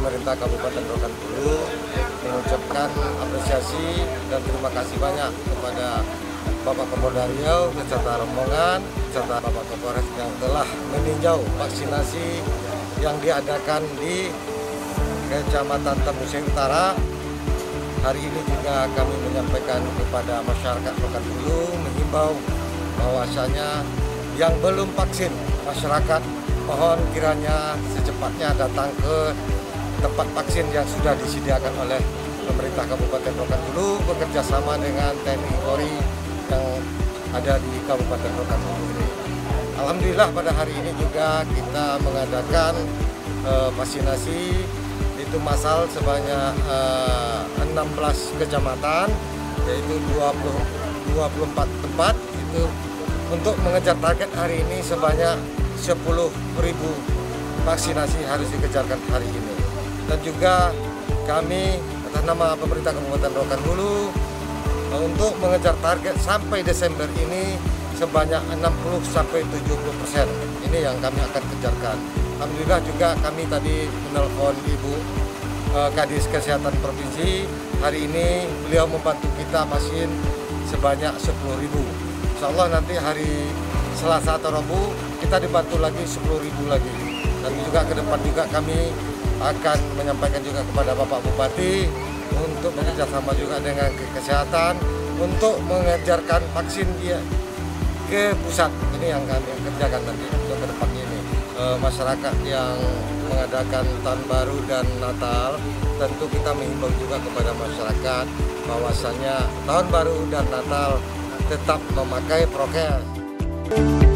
pemerintah Kabupaten Rokan Hulu mengucapkan apresiasi dan terima kasih banyak kepada Bapak Kapolda Riau beserta rombongan serta Bapak Kapolres yang telah meninjau vaksinasi yang diadakan di Kecamatan Temuseng Utara. Hari ini juga kami menyampaikan kepada masyarakat Rokan Hulu menghimbau bahwasanya yang belum vaksin masyarakat mohon kiranya secepatnya datang ke tempat vaksin yang sudah disediakan oleh pemerintah Kabupaten Rokan Hulu bekerja sama dengan TNI Polri yang ada di Kabupaten Rokan Hulu. Alhamdulillah pada hari ini juga kita mengadakan uh, vaksinasi itu masal sebanyak uh, 16 kecamatan yaitu 20 24 tempat itu untuk mengejar target hari ini sebanyak 10.000 vaksinasi harus dikejarkan hari ini. Dan juga kami atas nama pemerintah Kabupaten Rokan Hulu untuk mengejar target sampai Desember ini sebanyak 60 sampai 70 persen. Ini yang kami akan kejarkan. Alhamdulillah juga kami tadi menelpon Ibu eh, Kadis Kesehatan Provinsi. Hari ini beliau membantu kita vaksin sebanyak 10 ribu. Insya Allah nanti hari Selasa atau Rabu kita dibantu lagi 10 ribu lagi. Dan juga ke depan juga kami akan menyampaikan juga kepada Bapak Bupati untuk bekerjasama juga dengan kesehatan untuk mengejarkan vaksin dia ke pusat. Ini yang kami kerjakan nanti untuk depan ini. E, masyarakat yang mengadakan tahun baru dan Natal tentu kita menghimbau juga kepada masyarakat bahwasannya tahun baru dan Natal tetap memakai prokes.